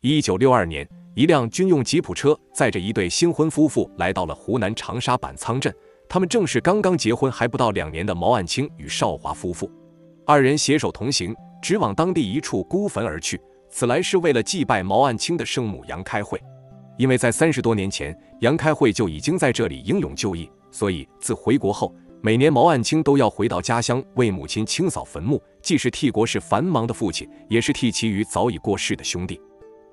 一九六二年，一辆军用吉普车载着一对新婚夫妇来到了湖南长沙板仓镇，他们正是刚刚结婚还不到两年的毛岸青与邵华夫妇。二人携手同行，直往当地一处孤坟而去。此来是为了祭拜毛岸青的生母杨开慧，因为在三十多年前，杨开慧就已经在这里英勇就义，所以自回国后，每年毛岸青都要回到家乡为母亲清扫坟墓，既是替国事繁忙的父亲，也是替其余早已过世的兄弟。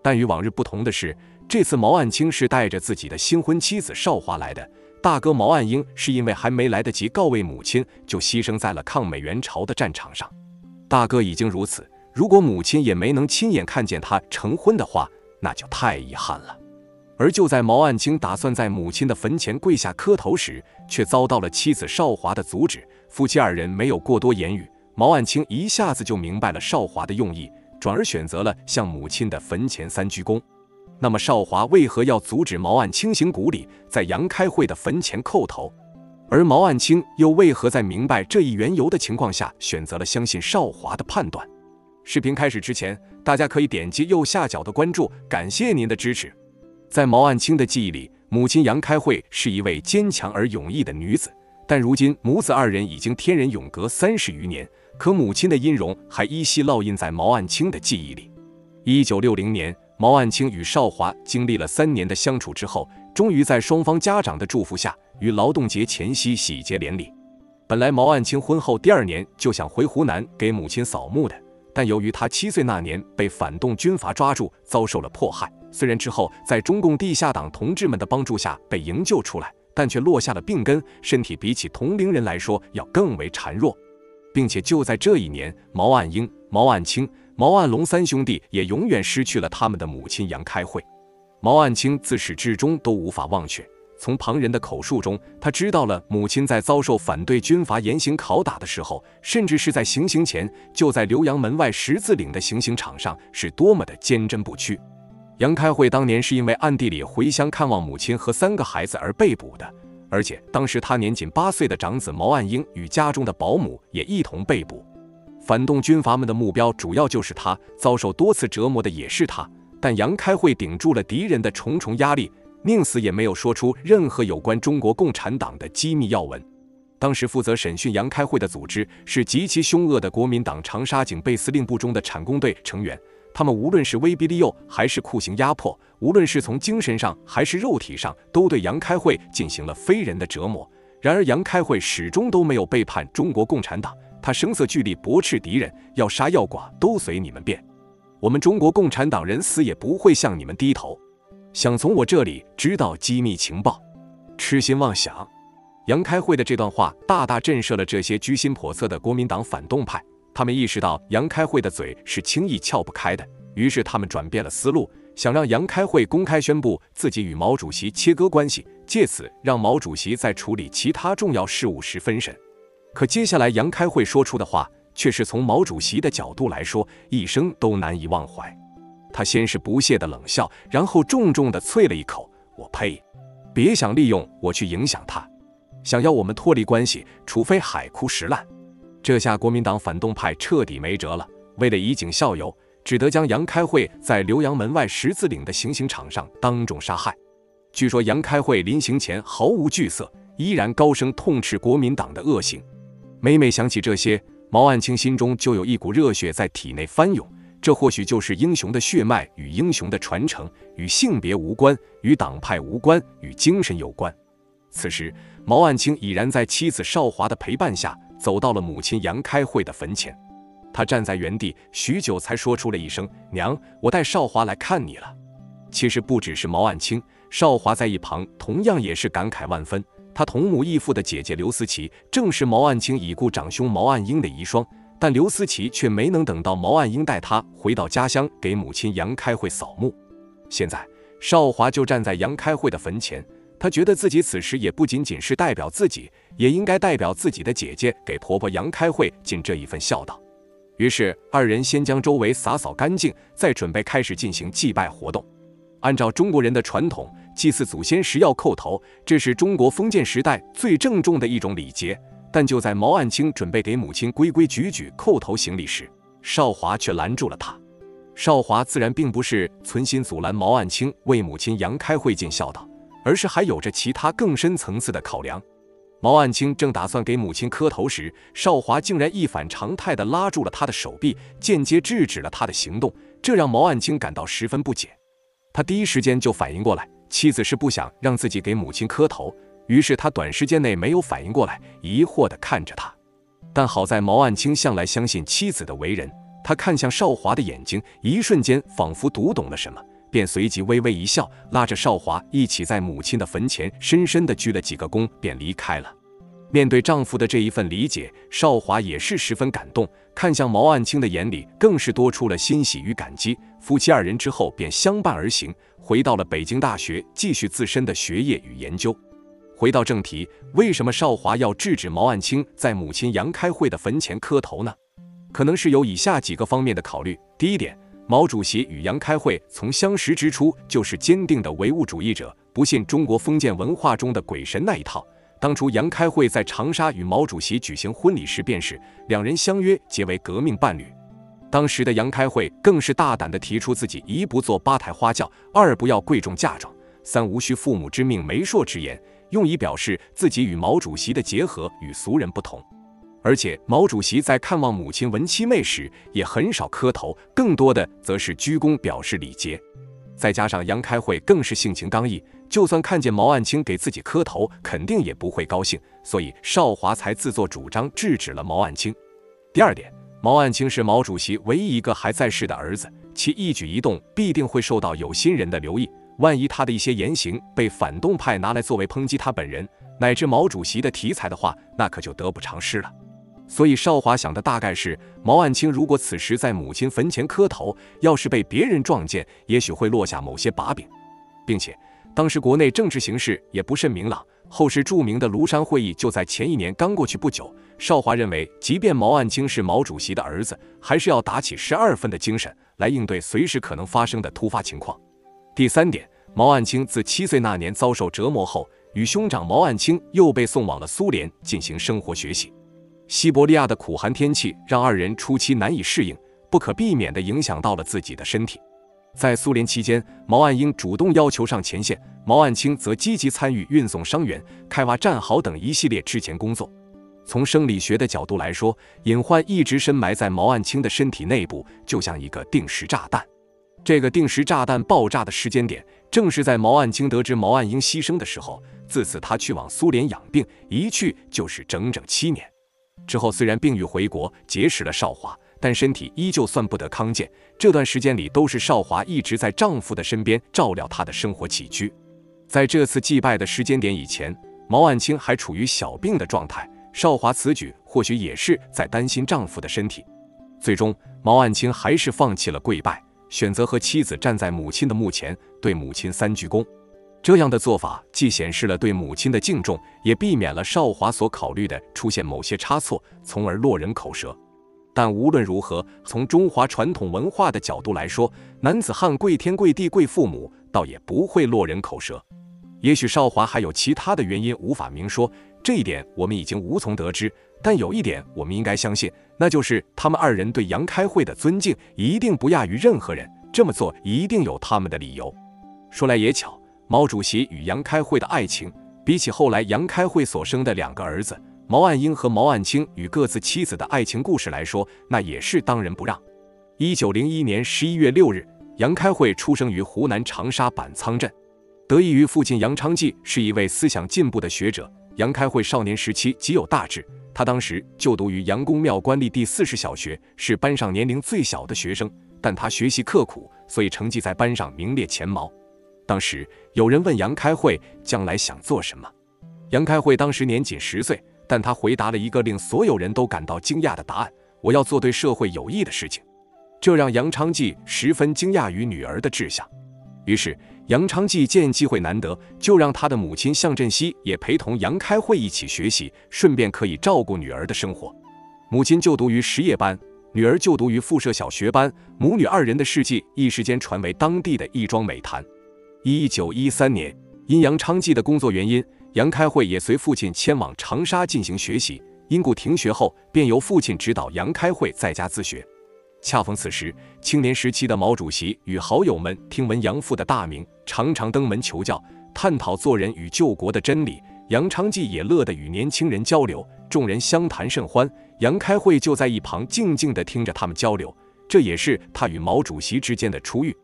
但与往日不同的是，这次毛岸青是带着自己的新婚妻子邵华来的。大哥毛岸英是因为还没来得及告慰母亲，就牺牲在了抗美援朝的战场上。大哥已经如此。如果母亲也没能亲眼看见他成婚的话，那就太遗憾了。而就在毛岸青打算在母亲的坟前跪下磕头时，却遭到了妻子邵华的阻止。夫妻二人没有过多言语，毛岸青一下子就明白了邵华的用意，转而选择了向母亲的坟前三鞠躬。那么邵华为何要阻止毛岸青行古礼，在杨开慧的坟前叩头？而毛岸青又为何在明白这一缘由的情况下，选择了相信邵华的判断？视频开始之前，大家可以点击右下角的关注，感谢您的支持。在毛岸青的记忆里，母亲杨开慧是一位坚强而勇毅的女子。但如今母子二人已经天人永隔三十余年，可母亲的音容还依稀烙印在毛岸青的记忆里。一九六零年，毛岸青与邵华经历了三年的相处之后，终于在双方家长的祝福下，于劳动节前夕喜结连理。本来毛岸青婚后第二年就想回湖南给母亲扫墓的。但由于他七岁那年被反动军阀抓住，遭受了迫害，虽然之后在中共地下党同志们的帮助下被营救出来，但却落下了病根，身体比起同龄人来说要更为孱弱，并且就在这一年，毛岸英、毛岸青、毛岸龙三兄弟也永远失去了他们的母亲杨开慧。毛岸青自始至终都无法忘却。从旁人的口述中，他知道了母亲在遭受反对军阀严刑拷打的时候，甚至是在行刑前，就在浏阳门外十字岭的行刑场上，是多么的坚贞不屈。杨开慧当年是因为暗地里回乡看望母亲和三个孩子而被捕的，而且当时他年仅八岁的长子毛岸英与家中的保姆也一同被捕。反动军阀们的目标主要就是他，遭受多次折磨的也是他，但杨开慧顶住了敌人的重重压力。宁死也没有说出任何有关中国共产党的机密要闻。当时负责审讯杨开慧的组织是极其凶恶的国民党长沙警备司令部中的产工队成员，他们无论是威逼利诱还是酷刑压迫，无论是从精神上还是肉体上，都对杨开慧进行了非人的折磨。然而杨开慧始终都没有背叛中国共产党，他声色俱厉驳斥敌人，要杀要剐都随你们便，我们中国共产党人死也不会向你们低头。想从我这里知道机密情报，痴心妄想。杨开慧的这段话大大震慑了这些居心叵测的国民党反动派，他们意识到杨开慧的嘴是轻易撬不开的，于是他们转变了思路，想让杨开慧公开宣布自己与毛主席切割关系，借此让毛主席在处理其他重要事务时分神。可接下来杨开慧说出的话，却是从毛主席的角度来说，一生都难以忘怀。他先是不屑的冷笑，然后重重的啐了一口：“我呸！别想利用我去影响他，想要我们脱离关系，除非海枯石烂。”这下国民党反动派彻底没辙了。为了以儆效尤，只得将杨开慧在浏阳门外十字岭的行刑场上当众杀害。据说杨开慧临行前毫无惧色，依然高声痛斥国民党的恶行。每每想起这些，毛岸青心中就有一股热血在体内翻涌。这或许就是英雄的血脉与英雄的传承，与性别无关，与党派无关，与精神有关。此时，毛岸青已然在妻子邵华的陪伴下，走到了母亲杨开慧的坟前。他站在原地许久，才说出了一声：“娘，我带少华来看你了。”其实不只是毛岸青，少华在一旁同样也是感慨万分。他同母异父的姐姐刘思琪，正是毛岸青已故长兄毛岸英的遗孀。但刘思琪却没能等到毛岸英带他回到家乡给母亲杨开慧扫墓。现在少华就站在杨开慧的坟前，他觉得自己此时也不仅仅是代表自己，也应该代表自己的姐姐给婆婆杨开慧尽这一份孝道。于是二人先将周围洒扫干净，再准备开始进行祭拜活动。按照中国人的传统，祭祀祖先时要叩头，这是中国封建时代最郑重的一种礼节。但就在毛岸青准备给母亲规规矩矩叩头行礼时，邵华却拦住了他。少华自然并不是存心阻拦毛岸青为母亲杨开慧尽孝道，而是还有着其他更深层次的考量。毛岸青正打算给母亲磕头时，少华竟然一反常态地拉住了他的手臂，间接制止了他的行动，这让毛岸青感到十分不解。他第一时间就反应过来，妻子是不想让自己给母亲磕头，于是他短时间内没有反应过来，疑惑地看着他。但好在毛岸青向来相信妻子的为人。他看向少华的眼睛，一瞬间仿佛读懂了什么，便随即微微一笑，拉着少华一起在母亲的坟前深深地鞠了几个躬，便离开了。面对丈夫的这一份理解，少华也是十分感动，看向毛岸青的眼里更是多出了欣喜与感激。夫妻二人之后便相伴而行，回到了北京大学，继续自身的学业与研究。回到正题，为什么少华要制止毛岸青在母亲杨开慧的坟前磕头呢？可能是有以下几个方面的考虑。第一点，毛主席与杨开慧从相识之初就是坚定的唯物主义者，不信中国封建文化中的鬼神那一套。当初杨开慧在长沙与毛主席举行婚礼时，便是两人相约结为革命伴侣。当时的杨开慧更是大胆地提出自己一不做八抬花轿，二不要贵重嫁妆，三无需父母之命、媒妁之言，用以表示自己与毛主席的结合与俗人不同。而且毛主席在看望母亲文七妹时也很少磕头，更多的则是鞠躬表示礼节。再加上杨开慧更是性情刚毅，就算看见毛岸青给自己磕头，肯定也不会高兴，所以少华才自作主张制止了毛岸青。第二点，毛岸青是毛主席唯一一个还在世的儿子，其一举一动必定会受到有心人的留意，万一他的一些言行被反动派拿来作为抨击他本人乃至毛主席的题材的话，那可就得不偿失了。所以少华想的大概是，毛岸青如果此时在母亲坟前磕头，要是被别人撞见，也许会落下某些把柄，并且当时国内政治形势也不甚明朗。后世著名的庐山会议就在前一年刚过去不久。少华认为，即便毛岸青是毛主席的儿子，还是要打起十二分的精神来应对随时可能发生的突发情况。第三点，毛岸青自七岁那年遭受折磨后，与兄长毛岸青又被送往了苏联进行生活学习。西伯利亚的苦寒天气让二人初期难以适应，不可避免地影响到了自己的身体。在苏联期间，毛岸英主动要求上前线，毛岸青则积极参与运送伤员、开挖战壕等一系列之前工作。从生理学的角度来说，隐患一直深埋在毛岸青的身体内部，就像一个定时炸弹。这个定时炸弹爆炸的时间点，正是在毛岸青得知毛岸英牺牲的时候。自此，他去往苏联养病，一去就是整整七年。之后虽然病愈回国，结识了少华，但身体依旧算不得康健。这段时间里，都是少华一直在丈夫的身边照料她的生活起居。在这次祭拜的时间点以前，毛岸青还处于小病的状态。少华此举或许也是在担心丈夫的身体。最终，毛岸青还是放弃了跪拜，选择和妻子站在母亲的墓前，对母亲三鞠躬。这样的做法既显示了对母亲的敬重，也避免了少华所考虑的出现某些差错，从而落人口舌。但无论如何，从中华传统文化的角度来说，男子汉跪天跪地跪父母，倒也不会落人口舌。也许少华还有其他的原因无法明说，这一点我们已经无从得知。但有一点我们应该相信，那就是他们二人对杨开慧的尊敬一定不亚于任何人。这么做一定有他们的理由。说来也巧。毛主席与杨开慧的爱情，比起后来杨开慧所生的两个儿子毛岸英和毛岸青与各自妻子的爱情故事来说，那也是当仁不让。一九零一年十一月六日，杨开慧出生于湖南长沙板仓镇。得益于父亲杨昌济是一位思想进步的学者，杨开慧少年时期极有大志。他当时就读于杨公庙官立第四十小学，是班上年龄最小的学生，但他学习刻苦，所以成绩在班上名列前茅。当时有人问杨开慧将来想做什么，杨开慧当时年仅十岁，但他回答了一个令所有人都感到惊讶的答案：“我要做对社会有益的事情。”这让杨昌济十分惊讶于女儿的志向。于是杨昌济见机会难得，就让他的母亲向振熙也陪同杨开慧一起学习，顺便可以照顾女儿的生活。母亲就读于实业班，女儿就读于附设小学班，母女二人的事迹一时间传为当地的一桩美谈。一九一三年，因杨昌济的工作原因，杨开慧也随父亲迁往长沙进行学习。因故停学后，便由父亲指导杨开慧在家自学。恰逢此时，青年时期的毛主席与好友们听闻杨父的大名，常常登门求教，探讨做人与救国的真理。杨昌济也乐得与年轻人交流，众人相谈甚欢。杨开慧就在一旁静静地听着他们交流，这也是他与毛主席之间的初遇。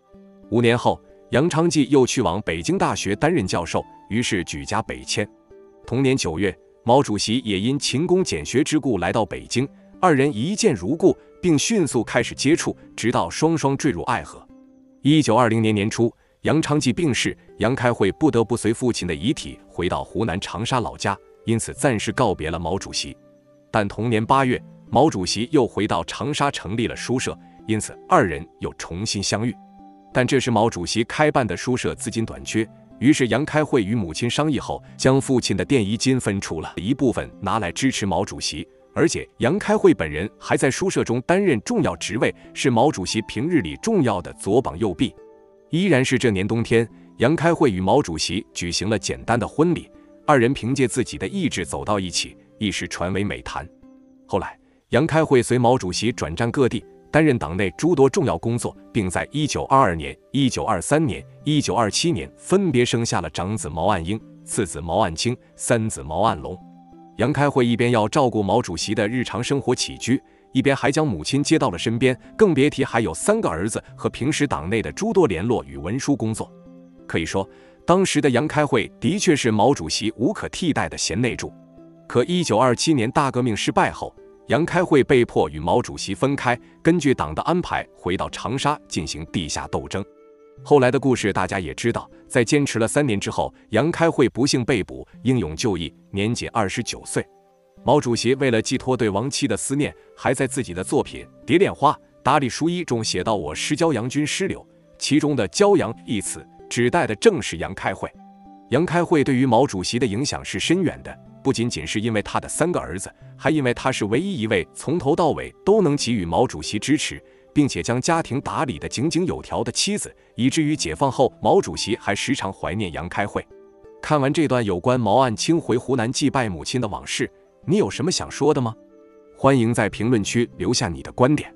五年后，杨昌济又去往北京大学担任教授，于是举家北迁。同年九月，毛主席也因勤工俭学之故来到北京，二人一见如故。并迅速开始接触，直到双双坠入爱河。一九二零年年初，杨昌济病逝，杨开慧不得不随父亲的遗体回到湖南长沙老家，因此暂时告别了毛主席。但同年八月，毛主席又回到长沙成立了书社，因此二人又重新相遇。但这时毛主席开办的书社资金短缺，于是杨开慧与母亲商议后，将父亲的电仪金分出了一部分，拿来支持毛主席。而且杨开慧本人还在书社中担任重要职位，是毛主席平日里重要的左膀右臂。依然是这年冬天，杨开慧与毛主席举行了简单的婚礼，二人凭借自己的意志走到一起，一时传为美谈。后来，杨开慧随毛主席转战各地，担任党内诸多重要工作，并在1922年、1923年、1927年分别生下了长子毛岸英、次子毛岸青、三子毛岸龙。杨开慧一边要照顾毛主席的日常生活起居，一边还将母亲接到了身边，更别提还有三个儿子和平时党内的诸多联络与文书工作。可以说，当时的杨开慧的确是毛主席无可替代的贤内助。可一九二七年大革命失败后，杨开慧被迫与毛主席分开，根据党的安排回到长沙进行地下斗争。后来的故事大家也知道，在坚持了三年之后，杨开慧不幸被捕，英勇就义，年仅二十九岁。毛主席为了寄托对亡妻的思念，还在自己的作品《蝶恋花·打理书衣》中写道：“我失骄阳君失柳。”其中的“骄阳”一词，指代的正是杨开慧。杨开慧对于毛主席的影响是深远的，不仅仅是因为他的三个儿子，还因为他是唯一一位从头到尾都能给予毛主席支持。并且将家庭打理得井井有条的妻子，以至于解放后，毛主席还时常怀念杨开慧。看完这段有关毛岸青回湖南祭拜母亲的往事，你有什么想说的吗？欢迎在评论区留下你的观点。